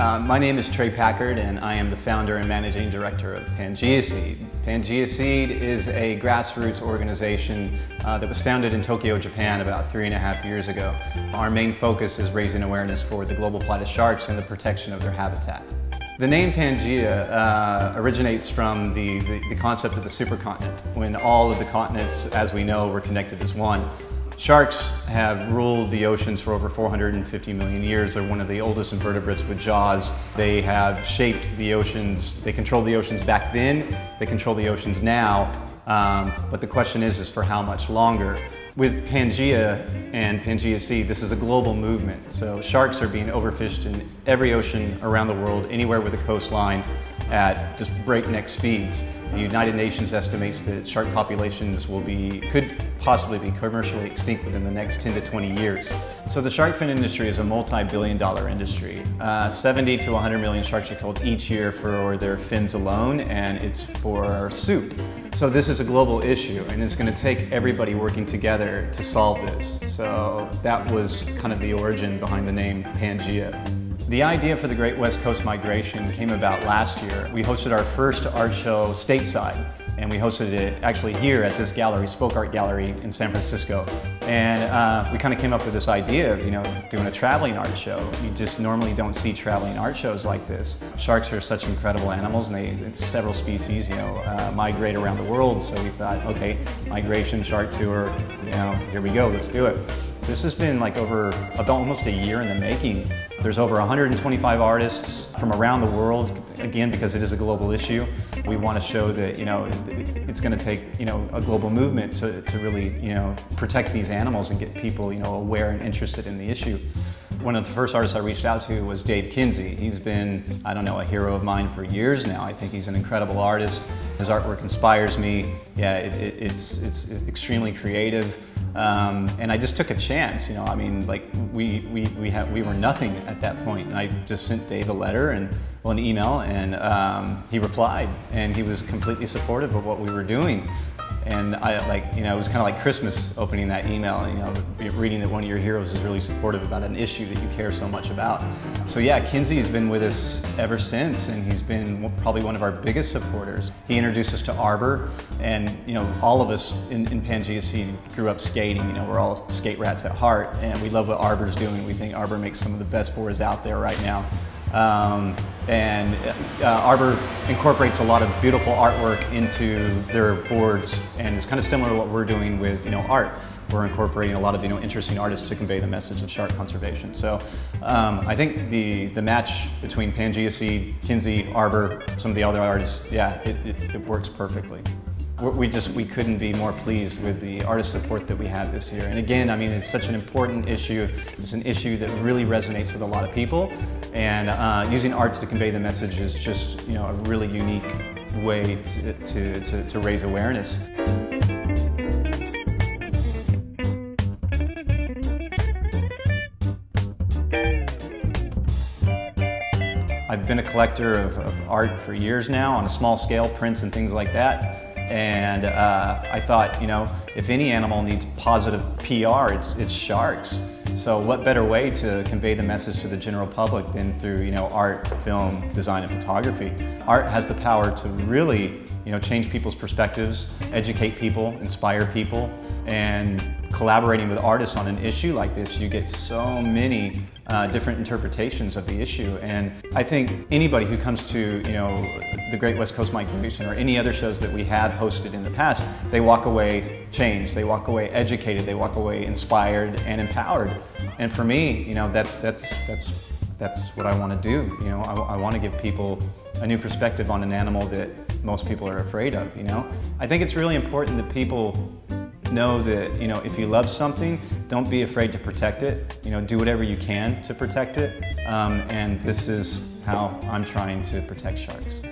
Uh, my name is Trey Packard and I am the founder and managing director of Pangea Seed. Pangea Seed is a grassroots organization uh, that was founded in Tokyo, Japan about three and a half years ago. Our main focus is raising awareness for the global plight of sharks and the protection of their habitat. The name Pangea uh, originates from the, the, the concept of the supercontinent, when all of the continents, as we know, were connected as one. Sharks have ruled the oceans for over 450 million years. They're one of the oldest invertebrates with jaws. They have shaped the oceans. They control the oceans back then. They control the oceans now. Um, but the question is, is for how much longer? With Pangea and Pangea Seed, this is a global movement. So sharks are being overfished in every ocean around the world, anywhere with a coastline at just breakneck speeds. The United Nations estimates that shark populations will be, could possibly be commercially extinct within the next 10 to 20 years. So the shark fin industry is a multi-billion dollar industry. Uh, 70 to 100 million sharks are killed each year for their fins alone, and it's for soup. So this is a global issue, and it's going to take everybody working together to solve this. So that was kind of the origin behind the name Pangea. The idea for the Great West Coast Migration came about last year. We hosted our first art show stateside, and we hosted it actually here at this gallery, Spoke Art Gallery in San Francisco. And uh, we kind of came up with this idea of, you know, doing a traveling art show. You just normally don't see traveling art shows like this. Sharks are such incredible animals, and they, several species, you know, uh, migrate around the world. So we thought, okay, migration shark tour, you know, here we go, let's do it. This has been like over about almost a year in the making. There's over 125 artists from around the world, again, because it is a global issue. We want to show that, you know, it's going to take, you know, a global movement to, to really, you know, protect these animals and get people, you know, aware and interested in the issue. One of the first artists I reached out to was Dave Kinsey. He's been, I don't know, a hero of mine for years now. I think he's an incredible artist. His artwork inspires me. Yeah, it, it, it's, it's extremely creative. Um, and I just took a chance, you know, I mean, like we, we, we, have, we were nothing at that. And I just sent Dave a letter and, well, an email and um, he replied and he was completely supportive of what we were doing. And I like, you know, it was kind of like Christmas opening that email, you know, reading that one of your heroes is really supportive about an issue that you care so much about. So yeah, Kinsey has been with us ever since, and he's been probably one of our biggest supporters. He introduced us to Arbor, and you know, all of us in, in Pangea Seed grew up skating. You know, we're all skate rats at heart, and we love what Arbor's doing. We think Arbor makes some of the best boards out there right now. Um, and uh, Arbor incorporates a lot of beautiful artwork into their boards and it's kind of similar to what we're doing with you know art. We're incorporating a lot of you know interesting artists to convey the message of shark conservation. So um, I think the the match between Pangea Seed, Kinsey, Arbor, some of the other artists, yeah, it, it, it works perfectly we just we couldn't be more pleased with the artist support that we had this year. And again, I mean, it's such an important issue. It's an issue that really resonates with a lot of people, and uh, using arts to convey the message is just you know a really unique way to, to, to, to raise awareness. I've been a collector of, of, art for years now on a small scale, prints and things like that. And uh, I thought, you know, if any animal needs positive PR, it's, it's sharks. So what better way to convey the message to the general public than through, you know, art, film, design, and photography. Art has the power to really, you know, change people's perspectives, educate people, inspire people, and collaborating with artists on an issue like this, you get so many uh, different interpretations of the issue. And I think anybody who comes to, you know, the Great West Coast Migration or any other shows that we have hosted in the past, they walk away changed, they walk away educated, they walk away inspired and empowered. And for me, you know, that's, that's, that's, that's what I want to do. You know, I, I want to give people a new perspective on an animal that most people are afraid of, you know? I think it's really important that people know that you know if you love something don't be afraid to protect it you know do whatever you can to protect it um, and this is how I'm trying to protect sharks.